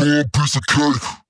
up a piece of cake.